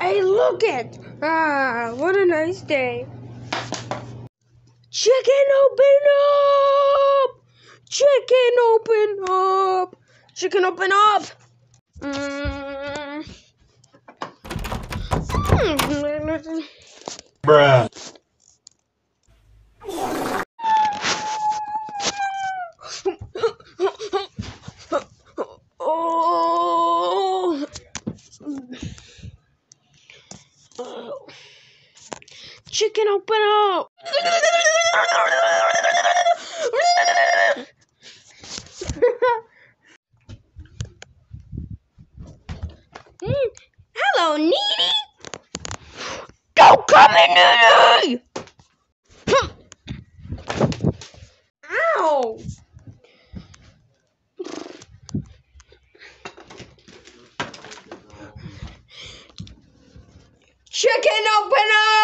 Hey, look it! Ah, what a nice day. Chicken, open up! Chicken, open up! Chicken, open up! Mm. Bruh. Chicken, open up! Mm, Hello, Needy! Don't come in, Needy! Ow! Chicken, open up!